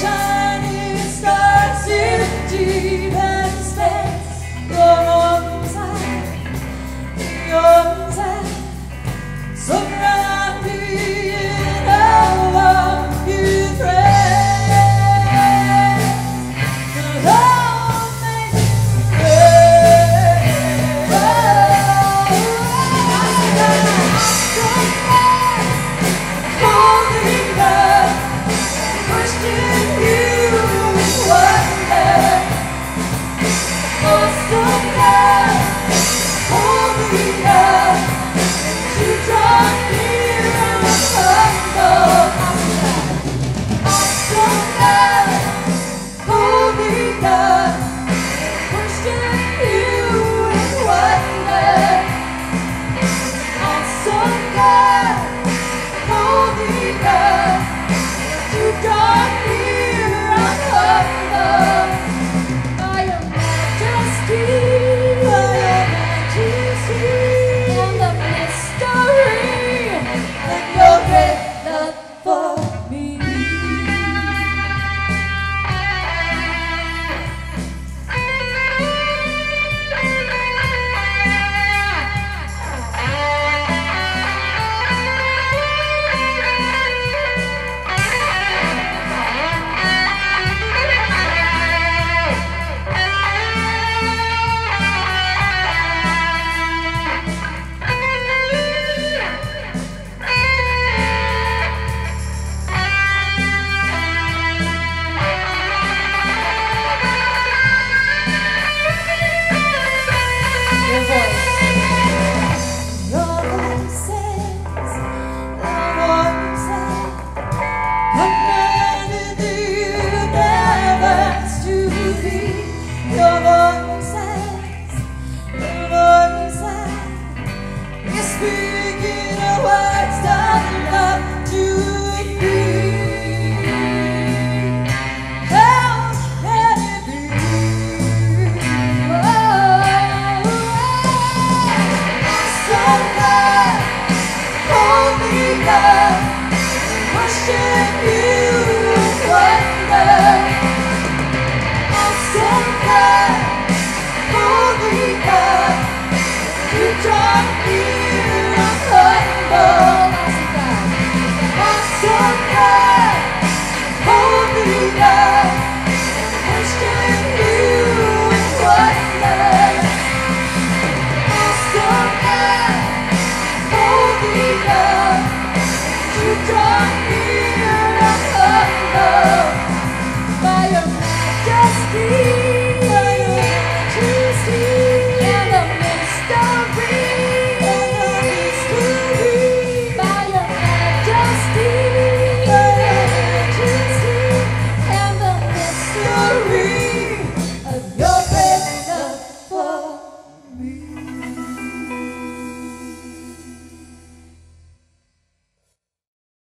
shine. Be Your voice